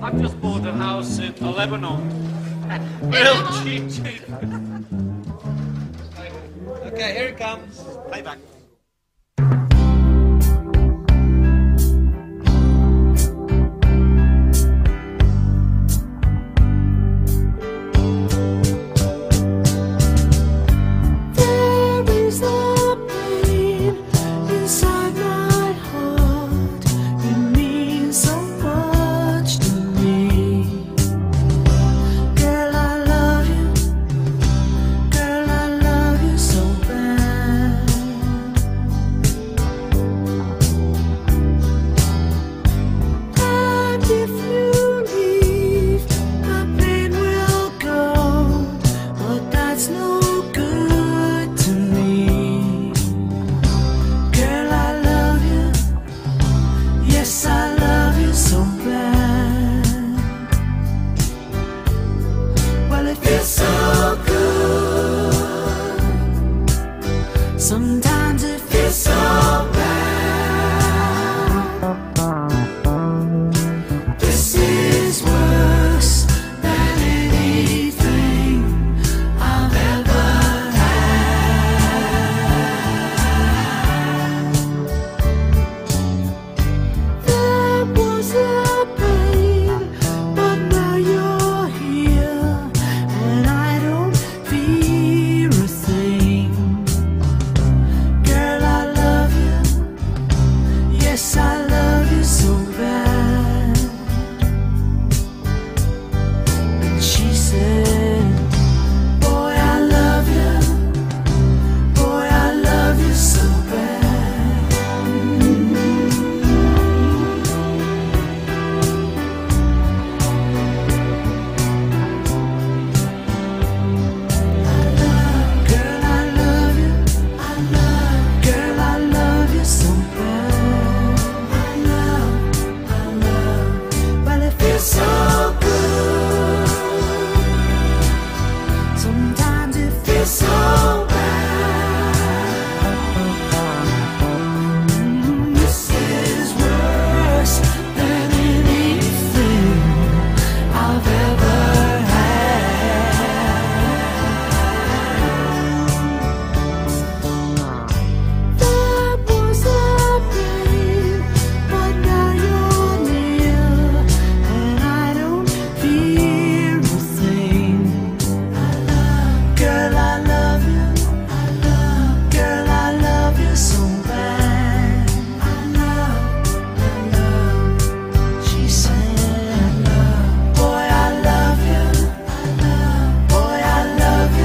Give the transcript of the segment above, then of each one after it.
I've just bought a house in uh, Lebanon. Real cheap, cheap. okay, here it comes. Playback. It's song.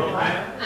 Amen.